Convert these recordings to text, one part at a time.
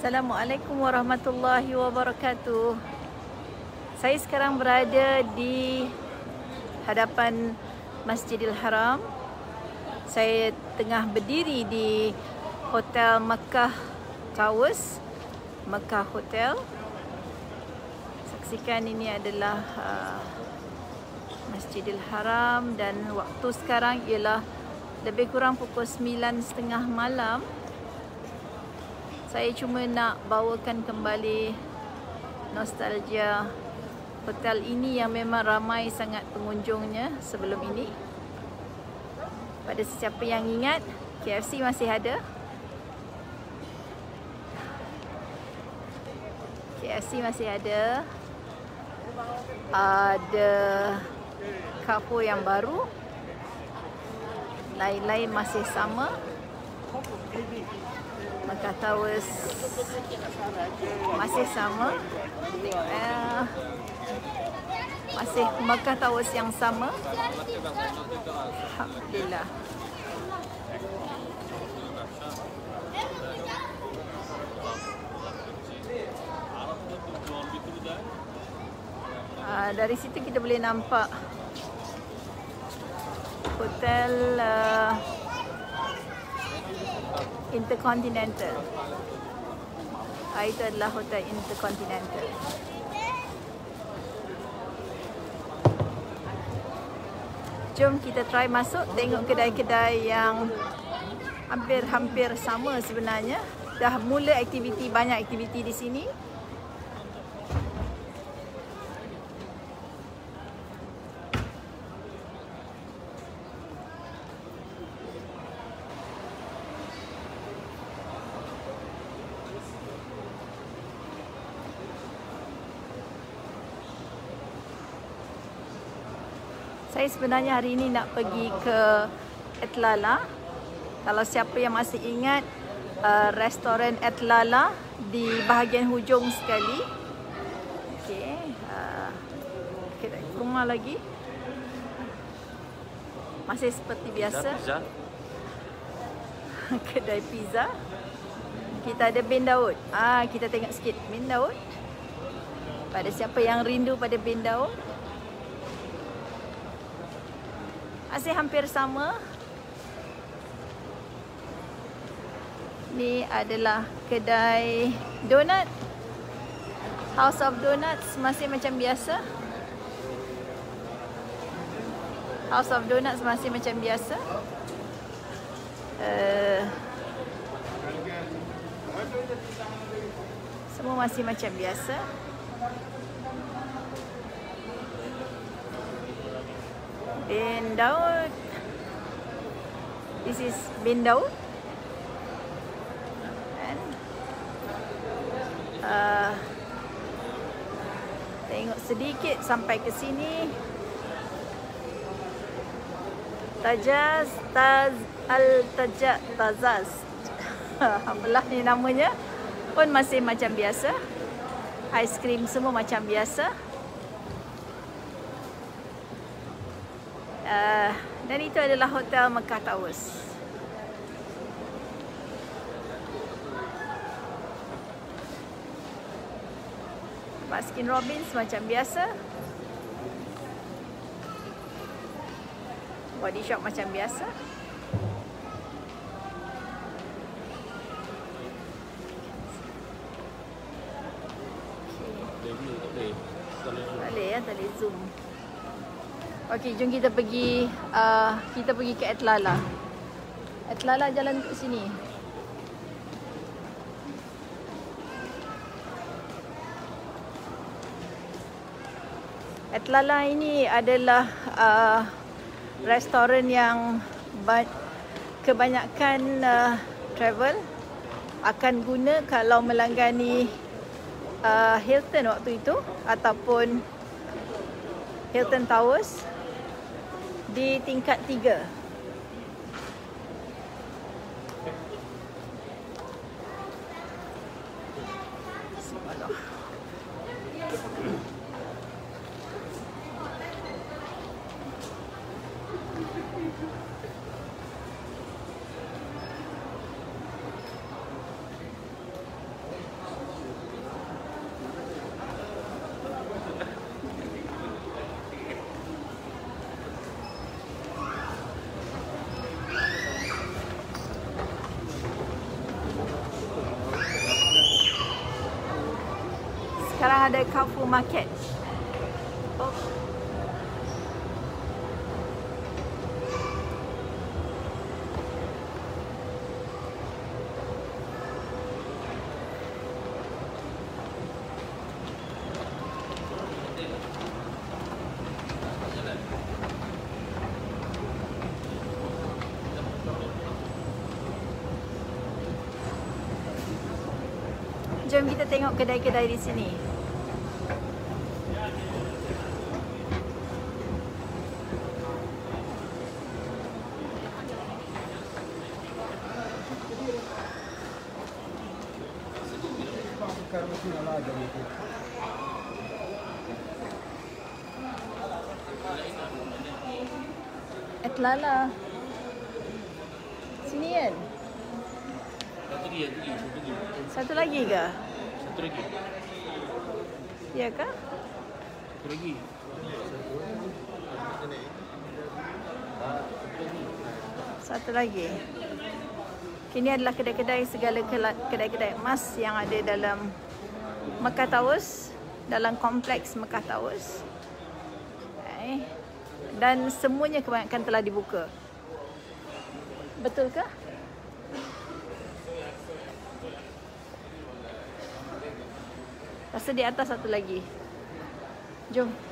Assalamualaikum warahmatullahi wabarakatuh. Saya sekarang berada di hadapan Masjidil Haram. Saya tengah berdiri di Hotel Mekah Towers, Mekah Hotel. Saksikan ini adalah uh, Masjidil Haram dan waktu sekarang ialah lebih kurang pukul 9.30 malam saya cuma nak bawakan kembali nostalgia hotel ini yang memang ramai sangat pengunjungnya sebelum ini. Pada sesiapa yang ingat, KFC masih ada. KFC masih ada. Ada kapo yang baru. Lain-lain masih sama. Mekah Towers masih sama. Uh, masih Mekah Towers yang sama. Alhamdulillah. Uh, dari situ kita boleh nampak hotel uh, Intercontinental. Itu adalah hotel Intercontinental. Jom kita try masuk tengok kedai-kedai yang hampir-hampir sama sebenarnya. Dah mula aktiviti, banyak aktiviti di sini. Saya sebenarnya hari ini nak pergi ke Etlala. Kalau siapa yang masih ingat uh, restoran Etlala di bahagian hujung sekali. Okey, uh, kedai kurma lagi. Masih seperti biasa. Pizza, kedai pizza. Kita ada bin Daud. Ah, kita tengok sikit bin Daud. Pada siapa yang rindu pada bin Daud, masih hampir sama. Ni adalah kedai donat. House of Donuts masih macam biasa. House of Donuts masih macam biasa. Uh, semua masih macam biasa. Bin Daud. This is bin Daud. And, uh, tengok sedikit sampai ke sini. Tajaz Taz Al Tajaz Tazaz. Apalah ni namanya pun masih macam biasa. Aiskrim semua macam biasa. Uh, dan itu adalah Hotel Mekah Towers. Baskin Robbins macam biasa. Body Shop macam biasa. Tak boleh ya, tak boleh zoom. Okey, jom kita pergi uh, kita pergi ke Etlala. Etlala jalan ke sini. Etlala ini adalah uh, restoran yang kebanyakan uh, travel akan guna kalau melanggani uh, Hilton waktu itu ataupun Hilton Towers di tingkat tiga. Sekarang ada Carrefour Market. Oh. Jom kita tengok kedai-kedai di sini. Etlala. Sini kan? Satu lagi, satu lagi, satu lagi. Satu lagi ke? Satu lagi. Ya ke? Satu lagi. Satu lagi. Kini adalah kedai-kedai segala kedai-kedai emas yang ada dalam Mekah Towers, dalam kompleks Mekah Towers. Okay. Dan semuanya kebanyakan telah dibuka. Betul ke? Rasa di atas satu lagi. Jom.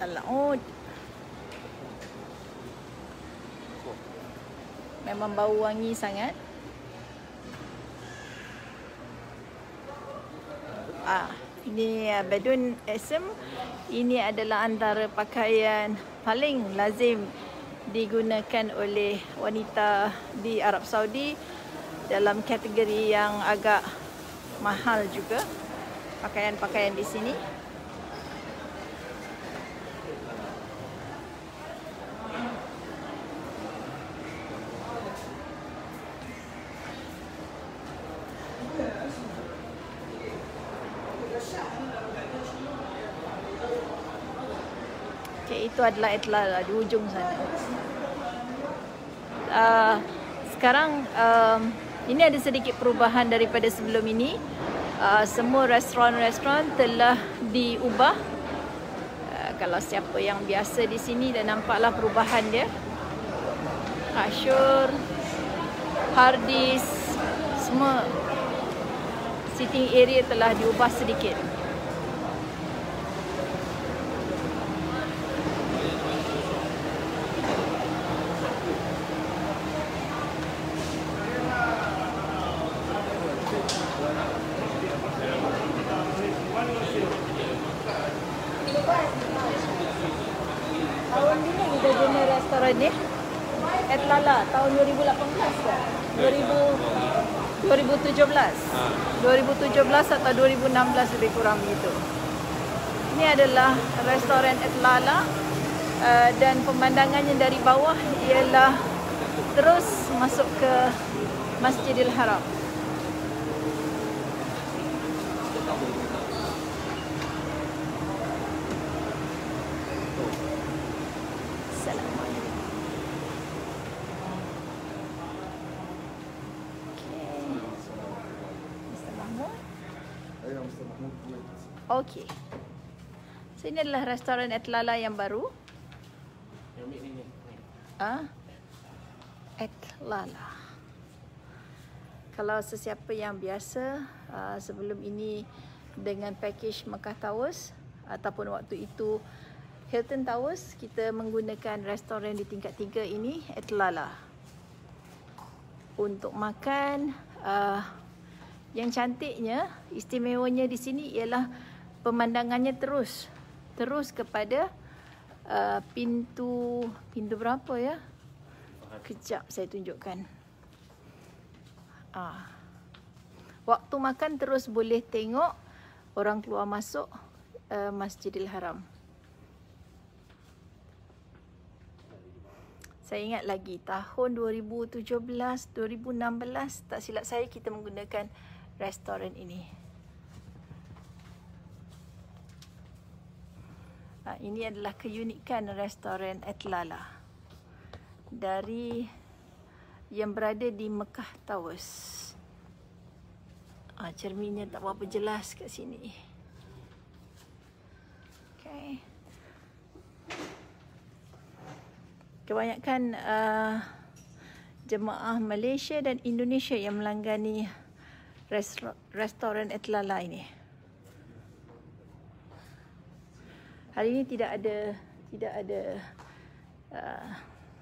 Al-Ud. Memang bau wangi sangat. Ah, ini uh, Badun SM. Ini adalah antara pakaian paling lazim digunakan oleh wanita di Arab Saudi dalam kategori yang agak mahal juga pakaian-pakaian di sini. Okay, itu adalah Etlala di ujung sana. Uh, sekarang um, ini ada sedikit perubahan daripada sebelum ini. Uh, semua restoran-restoran telah diubah. Uh, kalau siapa yang biasa di sini dan nampaklah perubahan dia. Ashur, Hardis, semua sitting area telah diubah sedikit. Tahun bila kita guna ni? Etlala tahun 2018 ke? 2000 2017. Ha. 2017 atau 2016 lebih kurang begitu. Ini adalah restoran Etlala uh, dan pemandangannya dari bawah ialah terus masuk ke Masjidil Haram. Assalamualaikum. Okay. Mr. Mahmud. Ayah Mr. Mahmud Kuwait. Okey. So ini adalah restoran Etlala yang baru. Yang ambil ni. ni. Ah, Etlala. Kalau sesiapa yang biasa uh, sebelum ini dengan package Mekah Towers ataupun waktu itu Hilton Towers, kita menggunakan restoran di tingkat tiga ini Etlala. Untuk makan, uh, yang cantiknya, istimewanya di sini ialah pemandangannya terus terus kepada uh, pintu pintu berapa ya? Kejap saya tunjukkan. Ah. Waktu makan terus boleh tengok orang keluar masuk uh, Masjidil Haram. Saya ingat lagi tahun 2017, 2016 tak silap saya kita menggunakan restoran ini. Ha, ini adalah keunikan restoran Atlala dari yang berada di Mekah Towers. Ha, cerminnya tak berapa jelas kat sini. Okay. kebanyakan uh, jemaah Malaysia dan Indonesia yang melanggani rest- restoran Etlala ini. Hari ini tidak ada tidak ada uh,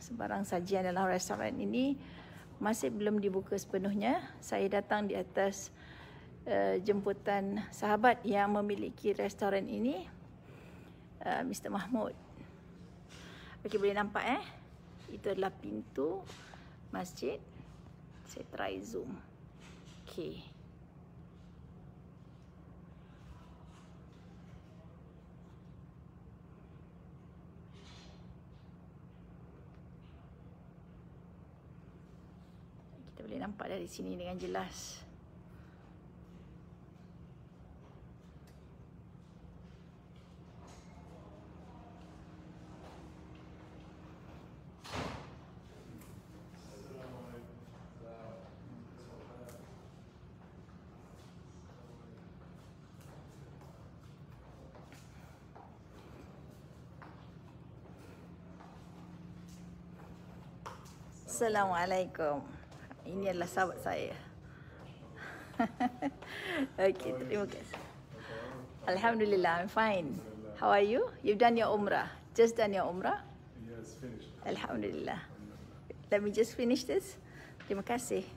sebarang sajian dalam restoran ini masih belum dibuka sepenuhnya. Saya datang di atas uh, jemputan sahabat yang memiliki restoran ini, uh, Mr. Mahmud. Okey boleh nampak eh? Itu adalah pintu masjid. Saya try zoom. Okey. Kita boleh nampak dari sini dengan jelas. Assalamualaikum. Ini adalah sahabat saya. okay, terima kasih. Alhamdulillah, I'm fine. How are you? You've done your umrah. Just done your umrah? Yes, finished. Alhamdulillah. Let me just finish this. Terima kasih.